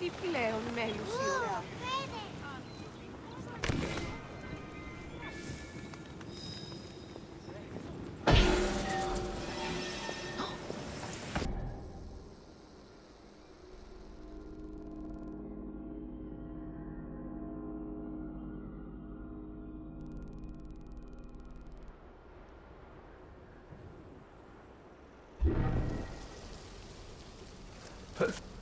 τι πλέον μέλους η ώρα. Put